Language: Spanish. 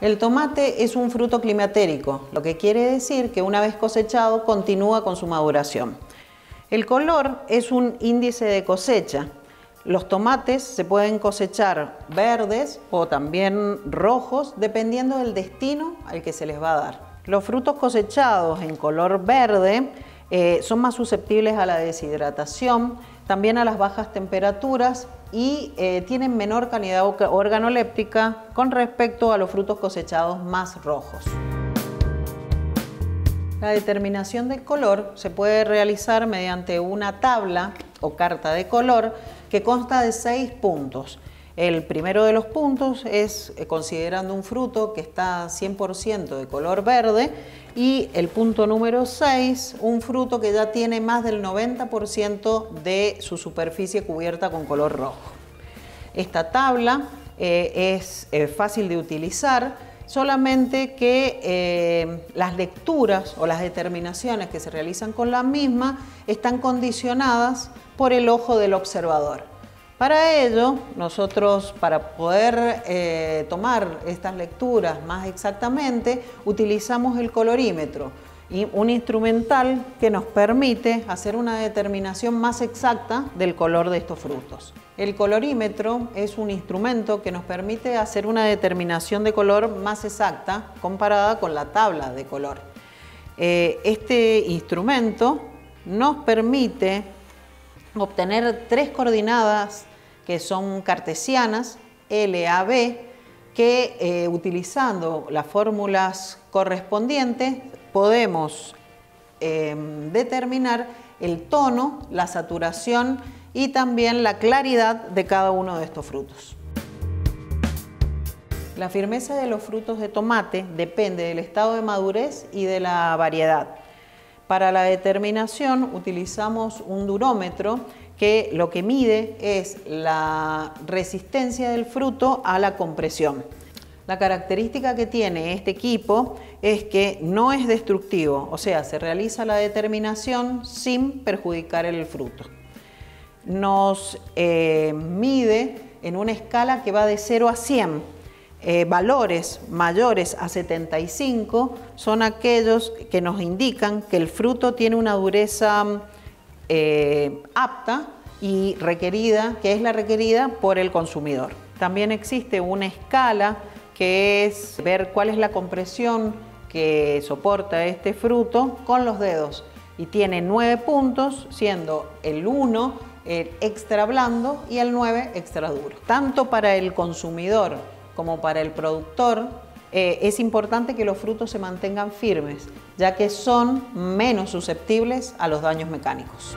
El tomate es un fruto climatérico, lo que quiere decir que una vez cosechado continúa con su maduración. El color es un índice de cosecha. Los tomates se pueden cosechar verdes o también rojos dependiendo del destino al que se les va a dar. Los frutos cosechados en color verde eh, son más susceptibles a la deshidratación, también a las bajas temperaturas y eh, tienen menor calidad organoléptica con respecto a los frutos cosechados más rojos. La determinación del color se puede realizar mediante una tabla o carta de color que consta de seis puntos. El primero de los puntos es eh, considerando un fruto que está 100% de color verde y el punto número 6, un fruto que ya tiene más del 90% de su superficie cubierta con color rojo. Esta tabla eh, es eh, fácil de utilizar, solamente que las lecturas o las determinaciones que se realizan con la misma están condicionadas por el ojo del observador. Para ello, nosotros, para poder eh, tomar estas lecturas más exactamente, utilizamos el colorímetro, un instrumental que nos permite hacer una determinación más exacta del color de estos frutos. El colorímetro es un instrumento que nos permite hacer una determinación de color más exacta comparada con la tabla de color. Eh, este instrumento nos permite obtener tres coordinadas que son cartesianas, LAB, que eh, utilizando las fórmulas correspondientes podemos em, determinar el tono, la saturación y también la claridad de cada uno de estos frutos. La firmeza de los frutos de tomate depende del estado de madurez y de la variedad. Para la determinación utilizamos un durómetro que lo que mide es la resistencia del fruto a la compresión. La característica que tiene este equipo es que no es destructivo, o sea, se realiza la determinación sin perjudicar el fruto. Nos eh, mide en una escala que va de 0 a 100, eh, valores mayores a 75 son aquellos que nos indican que el fruto tiene una dureza eh, apta y requerida, que es la requerida por el consumidor. También existe una escala que es ver cuál es la compresión que soporta este fruto con los dedos y tiene nueve puntos, siendo el 1 el extra blando y el 9 extra duro. Tanto para el consumidor como para el productor, eh, es importante que los frutos se mantengan firmes, ya que son menos susceptibles a los daños mecánicos.